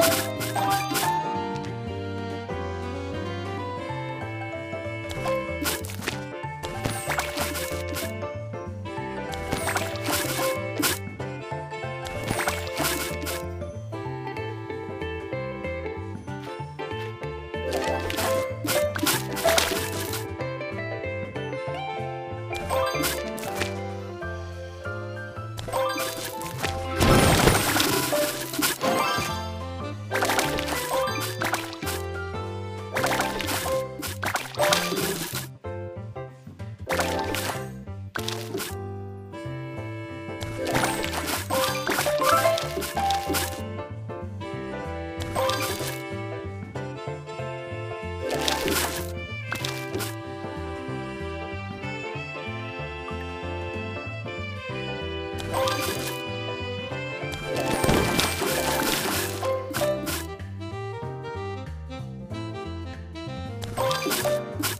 you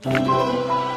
まし。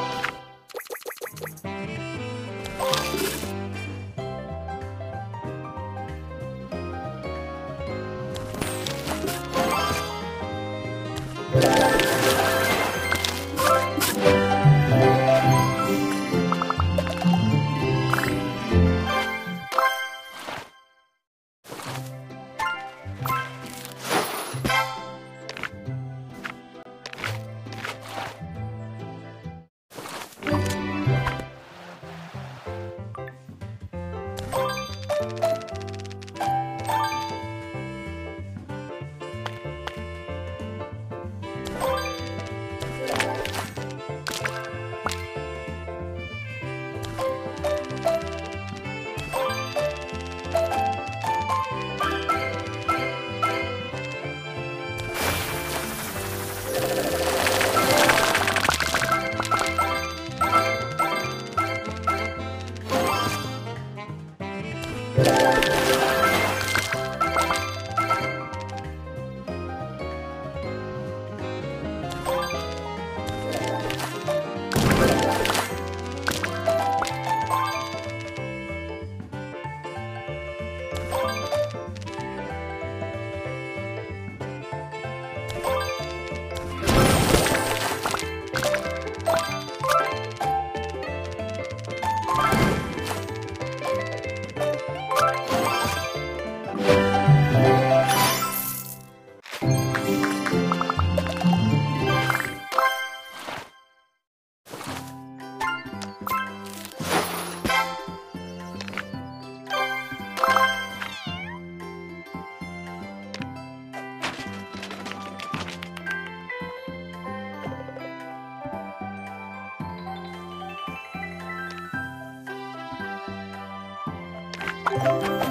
Música